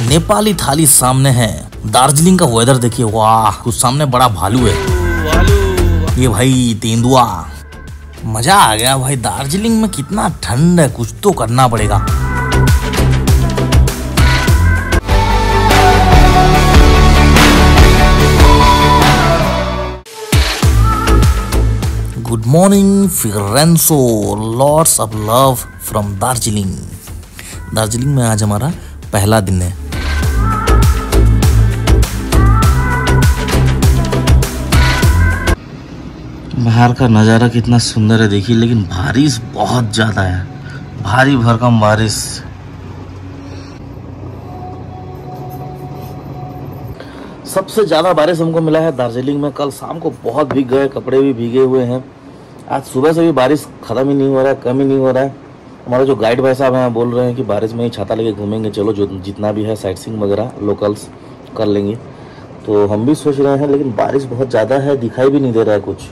नेपाली थाली सामने है। दार्जिलिंग का वेदर देखिए, वाह, कुछ सामने बड़ा भालू है। ये भाई तेंदुआ। मज़ा आ गया भाई, दार्जिलिंग में कितना ठंड है, कुछ तो करना पड़ेगा। Good morning friends lots of love from Darjeeling Darjeeling में आज हमारा पहला दिन है। बाहर का नज़ारा कितना सुंदर है देखिए, लेकिन बारिश बहुत ज़्यादा है। भारी भरकम बारिश। सबसे ज़्यादा बारिश हमको मिला है दार्जिलिंग में। कल शाम को बहुत भीग गए, कपड़े भी भीगे हुए हैं। आज सुबह से भी बारिश ख़त्म ही नहीं हो रहा है, कम ही नहीं हो रहा है। हमारे जो गाइड भाई साहब हैं, बोल रहे हैं कि बारिश में ही छाता लेके घूमेंगे। चलो, जो जितना भी है साइट सीइंग वगैरह लोकल्स कर लेंगे। तो हम भी सोच रहे हैं, लेकिन बारिश बहुत ज़्यादा है, दिखाई भी नहीं दे रहा है कुछ।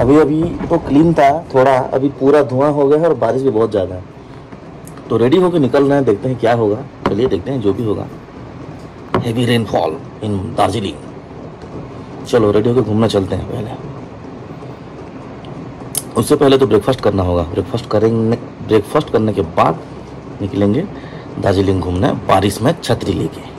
अभी अभी तो क्लीन था, थोड़ा, अभी पूरा धुआँ हो गया है और बारिश भी बहुत ज़्यादा है। तो रेडी होकर निकल रहे हैं, देखते हैं क्या होगा। चलिए देखते हैं जो भी होगा। हेवी रेनफॉल इन दार्जिलिंग चलो रेडी होकर घूमना चलते हैं पहले। उससे पहले तो ब्रेकफास्ट करना होगा। ब्रेकफास्ट करेंगे ब्रेकफास्ट करने के बाद निकलेंगे दार्जिलिंग घूमने, बारिश में छतरी लेके।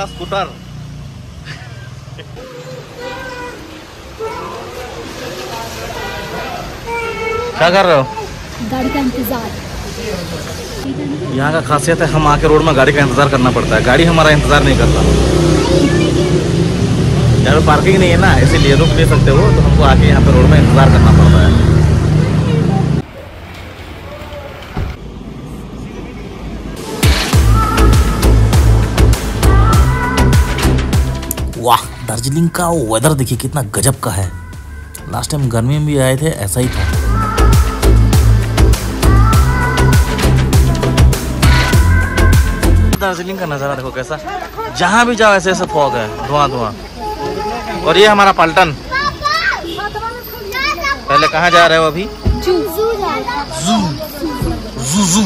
वाला स्कूटर। क्या कर रहे हो? गाड़ी का इंतज़ार। यहाँ का खासियत है हम आके रोड में गाड़ी का इंतज़ार करना पड़ता है। गाड़ी हमारा इंतज़ार नहीं करता। यहाँ पे पार्किंग नहीं है ना इसीलिए रुक नहीं सकते हो तो हमको आके यहाँ पे रोड में इंतज़ार करना पड़ता है। दार्जिलिंग का वेदर देखिए कितना गजब का है। लास्ट टाइम गर्मी में भी आए थे ऐसा ही था। दार्जिलिंग का नज़ारा देखो कैसा। जहाँ भी जाओ ऐसे ऐसे फॉग है धुआँ धुआँ और ये हमारा पलटन। पहले कहाँ जा रहे हो अभी? जू। जू। जू जू।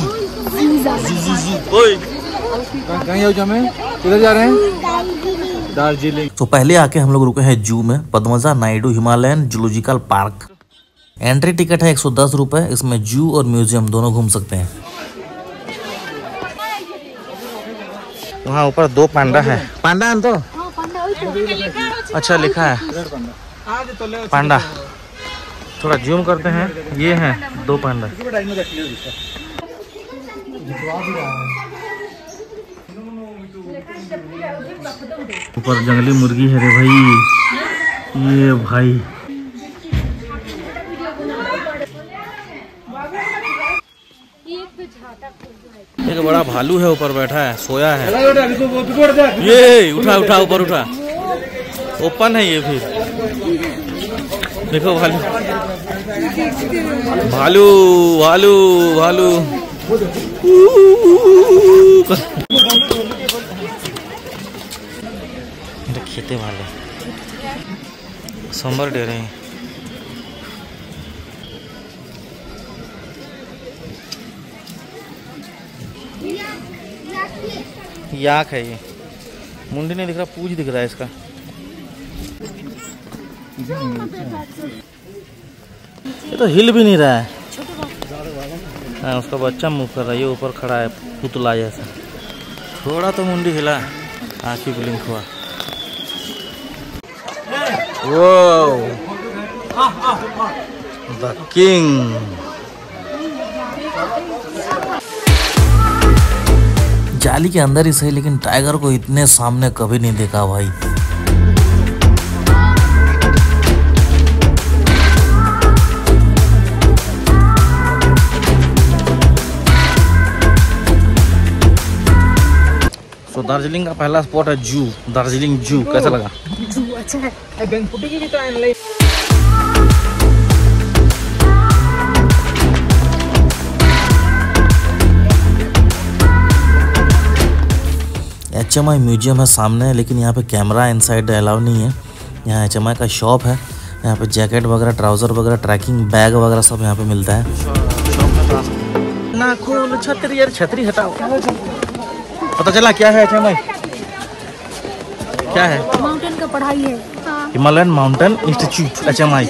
जू जू जू ओए। कहाँ जाओ हमें किधर जा रहे हैं? दार्जिलिंग। तो पहले आके हम लोग रुके हैं जू में, Padmaja Naidu Himalayan zoological park. Entry ticket है एक सौ दस इसमें जू और म्यूज़ियम दोनों घूम सकते हैं। वहाँ ऊपर दो पांडा है। पांडा है तो? अच्छा लिखा है। पांडा। थोड़ा जूम करते हैं। ये हैं दो पांडा। ऊपर जंगली मुर्गी है रे भाई ये भाई एक बड़ा भालू है ऊपर बैठा है सोया है ये उठा उठा ऊपर उठा ओपन है ये फिर देखो भालू भालू भालू भालू खेते वाले सोमवार दे रहे हैं। याक है ये। मुंडी नहीं दिख रहा, पूछ दिख रहा है इसका। ये तो हिल भी नहीं रहा है। हाँ उसका बच्चा मुँह कर रहा है, ये ऊपर खड़ा है, पुतला जैसा। थोड़ा तो मुंडी हिला, आँखी ब्लिंक हुआ। वो The किंग जाली के अंदर ही सही, लेकिन टाइगर को इतने सामने कभी नहीं देखा भाई। सो so, दार्जिलिंग का पहला स्पॉट है जू दार्जिलिंग जू कैसा लगा? जू अच्छा है। की एच एम आई म्यूज़ियम है सामने लेकिन यहाँ पे कैमरा इनसाइड अलाउ नहीं है। यहाँ एच एम आई का शॉप है। यहाँ पे जैकेट वगैरह ट्राउज़र वगैरह ट्रैकिंग बैग वगैरह सब यहाँ पे मिलता है। ना खोल छतरी यार छतरी हटाओ। पता चला क्या है एच क्या है? माउंटेन का पढ़ाई है। हाँ। Himalayan mountain institute H M I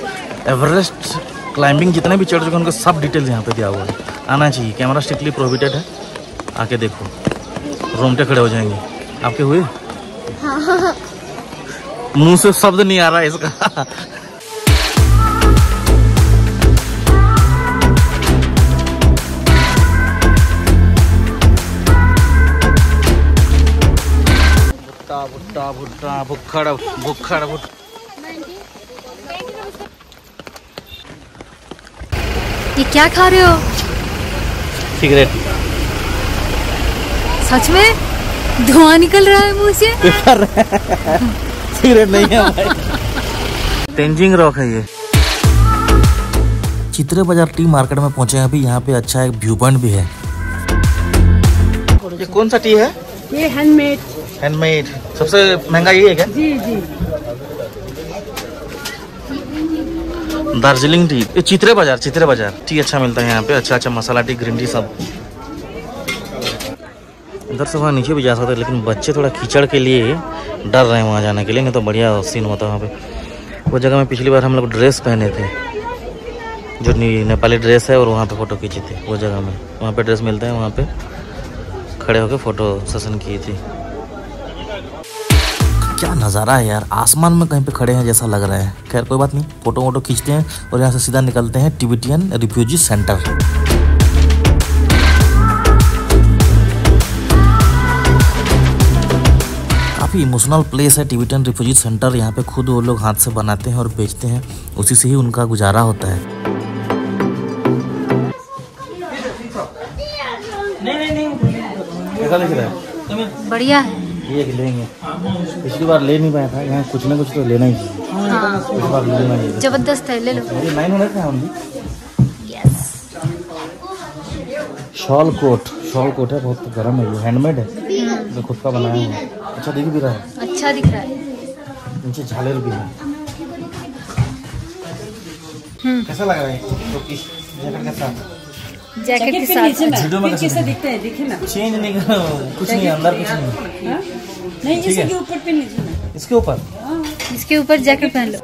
Everest climbing जितने भी चढ़ चुके हैं उनका सब डिटेल्स यहाँ पे दिया हुआ है। आना चाहिए कैमरा स्ट्रिक्टली प्रोहिबिटेड है। आके देखो। रोमटे खड़े हो जाएँगे। आपके हुए? मुँह से शब्द नहीं आ रहा है इसका। भुट्टा भुट्टा भुक्खड़ भुक्खड़ भुट्टा ये क्या खा रहे हो? सिगरेट। सच में? धुआँ निकल रहा है मुँह से सिगरेट नहीं है भाई। तेंजिंग रॉक है ये। चित्रे बाज़ार टी मार्केट में पहुँचे हैं। अभी यहाँ पे अच्छा एक व्यू पॉइंट भी है। ये कौन सा टी है? ये हैंडमेड हैंडमेड सबसे महँगा ये है क्या? जी जी। दार्जिलिंग टी। ये चित्रे बाज़ार चित्रे बाज़ार। टी अच्छा मिलता है यहाँ पे। अच्छा अच्छा मसाला टी ग्रीन टी सब। इधर से वहाँ नीचे भी जा सकते हैं लेकिन बच्चे थोड़ा कीचड़ के लिए डर रहे हैं वहाँ जाने के लिए नहीं तो बढ़िया सीन होता है वहाँ पे। वो जगह में पिछली बार हम लोग ड्रेस पहने थे। जो नेपाली ड्रेस है और वहाँ पे फ़ोटो खींची थी वो जगह में। वहाँ पे ड्रेस मिलता है वहाँ पे खड़े होकर फ़ोटो सेशन की थी। क्या नज़ारा है यार आसमान में कहीं पे खड़े हैं जैसा लग रहा है खैर कोई बात नहीं फ़ोटो वोटो खींचते हैं और यहाँ से सीधा निकलते हैं Tibetan refugee centre emotional place है टिबिटियन रिफ्यूजी सेंटर यहाँ पे खुद वो लोग हाथ से बनाते हैं और बेचते हैं उसी से ही उनका गुजारा होता है है बढ़िया है ये लेंगे। पिछली बार ले नहीं पाया था यहाँ कुछ ना कुछ तो लेना ही चाहिए हाँ। ज़बरदस्त है ले लो। नाइन हंड्रेड का होंगी शॉल कोट शॉल कोट है बहुत गर्म है ये। हैंडमेड है। जो खुद का बनाया है। अच्छा दिख भी रहा है। अच्छा दिख रहा है। नीचे झालर भी है। कैसा लग रहा है? टोपी जैकेट के साथ जैकेट के साथ वीडियो में। कैसा दिखता है? देखे ना। चेंज नहीं करो कुछ नहीं अंदर कुछ नहीं। हाँ? नहीं इसके ऊपर पे लीजिए ना इसके ऊपर? इसके ऊपर जैकेट पहन लो।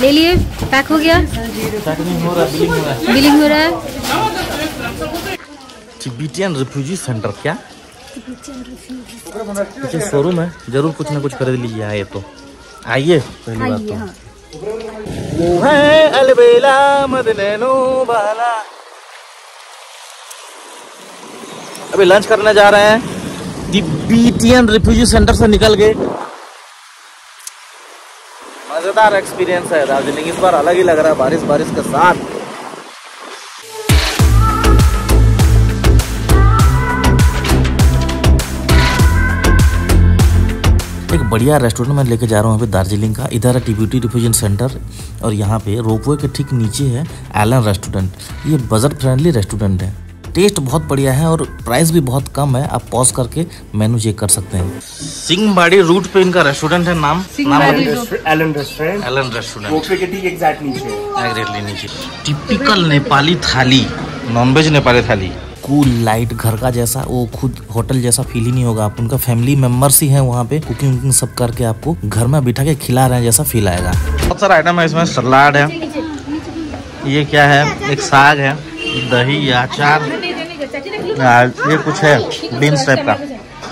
ले लिए? पैक हो गया? पैकिंग हो रहा बिलिंग हो रहा है। बिलिंग हो रहा है? टिबिटियन रिफ्यूजी सेंटर क्या? शोरूम है। ज़रूर कुछ ना कुछ खरीद लीजिए आइए तो। आइए। पहली बात तो वो है अलबेला मदनैनो बाला अभी लंच करने जा रहे हैं। दी बीटीएन रिफ्यूजी सेंटर से निकल गए। मज़ेदार एक्सपीरियंस है दार्जिलिंग। इस बार अलग ही लग रहा है बारिश बारिश के साथ। एक बढ़िया रेस्टोरेंट में लेके जा रहा हूँ अभी दार्जिलिंग का। इधर है टीबीटी डिफ्यूजन सेंटर और यहाँ पे रोपवे के ठीक नीचे है एलन रेस्टोरेंट ये बजट फ्रेंडली रेस्टोरेंट है। टेस्ट बहुत बढ़िया है और प्राइस भी बहुत कम है। आप पॉज करके मेनू चेक कर सकते हैं। सिंहबाड़ी रूट पे इनका रेस्टोरेंट है नाम? नाम Allen restaurant Allen restaurant ropeway के ठीक एग्जैक्ट नीचे। एग्जैक्टली नीचे। टिपिकल नेपाली थाली नॉनवेज नेपाली थाली। कूल लाइट घर का जैसा, वो खुद होटल जैसा फील ही नहीं होगा। आप उनका फैमिली मेंबर्स ही है वहाँ पे कुकिंग वुकिंग सब करके आपको घर में बिठा के खिला रहे हैं जैसा फील आएगा। बहुत सारा आइटम है इसमें, सलाद है, ये क्या है? एक साग है, दही, अचार ये कुछ है बीन्स टाइप का।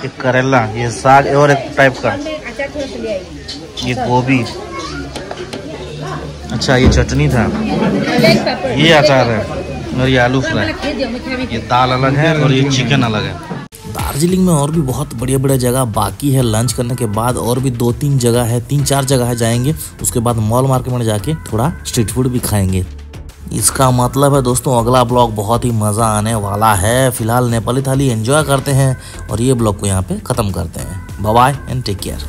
एक करेला, ये साग, और एक टाइप का। ये गोभी। अच्छा ये चटनी था। ये अचार है। और ये आलू फ्राई। ये दाल अलग है और ये चिकन अलग है। दार्जिलिंग में और भी बहुत बढ़िया बढ़िया जगह बाकी है लंच करने के बाद और भी दो तीन जगह है तीन चार जगह है जाएँगे। उसके बाद मॉल मार्केट में जाके थोड़ा स्ट्रीट फ़ूड भी खाएँगे। इसका मतलब है दोस्तों, अगला ब्लॉग बहुत ही मज़ा आने वाला है। फ़िलहाल नेपाली थाली एंजॉय करते हैं और ये ब्लॉग को यहाँ पे ख़त्म करते हैं। Bye and take care